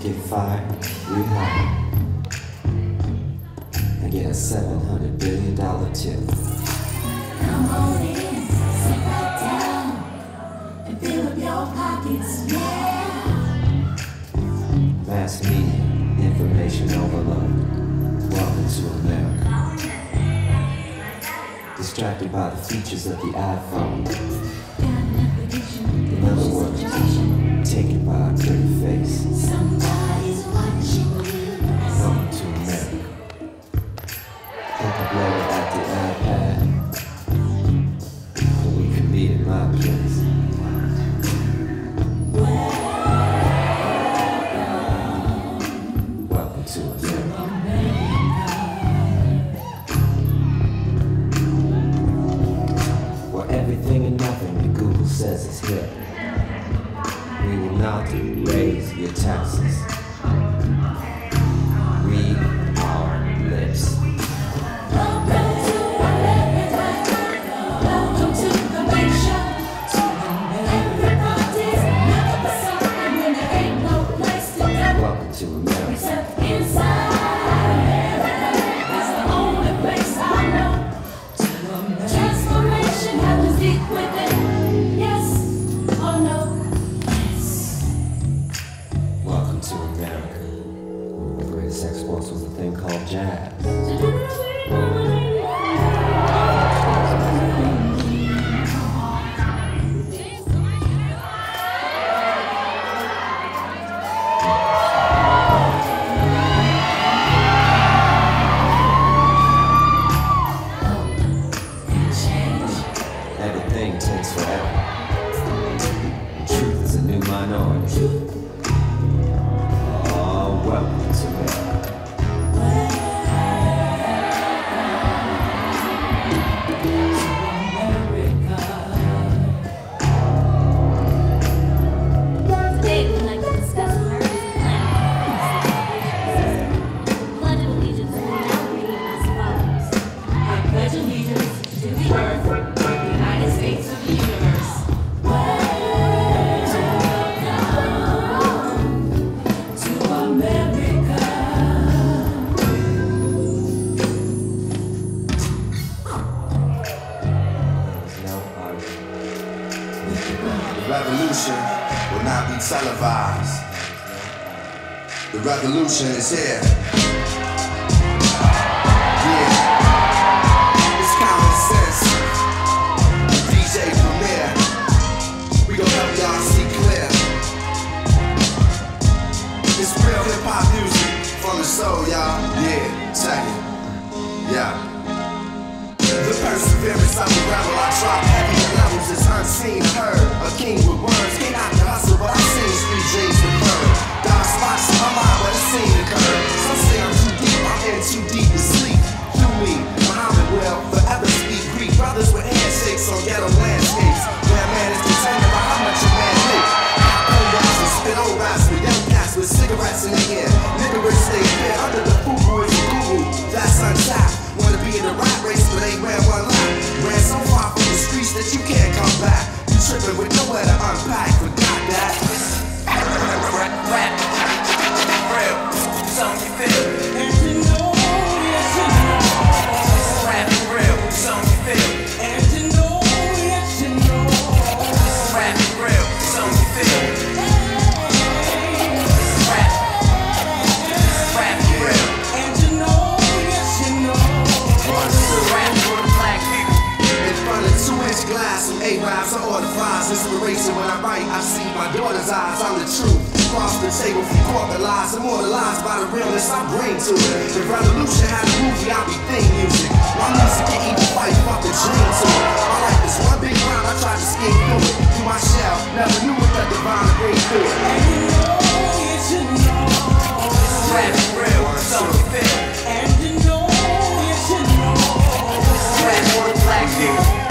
get fired, we high I get a seven hundred billion dollar tip come on in sit back down and fill up your pockets yeah information overload welcome to America distracted by the features of the iPhone says is here. We will not raise your taxes. Exports was a thing called jazz. Everything takes forever. Truth is a new minority. Televised. The revolution is here. Yeah. It's common sense. DJ Premier. We gon' help y'all see clear. It's real hip hop music from the soul, y'all. Yeah, check it. Yeah. The perseverance of the rebel, I drop heavy levels, it's unseen, heard. A king with words, glass, some A-rhymes, I order fries. Inspiration when I write, I see my daughter's eyes, I'm the truth. Cross the table from corporate lies. Immortalized by the realness I bring to it. If revolution had a movie, I'd be theme music. My music can even fight, fuck dream to it. My life is one big I to skate through it. To my shell, never knew what that divine grace do And you know you know It's real, And you know you know It's